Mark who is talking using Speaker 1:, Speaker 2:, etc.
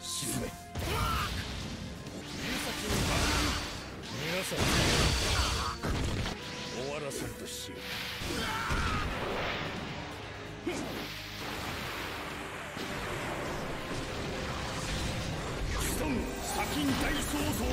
Speaker 1: 沈め逃がさん終わらせるとしよう。先大創造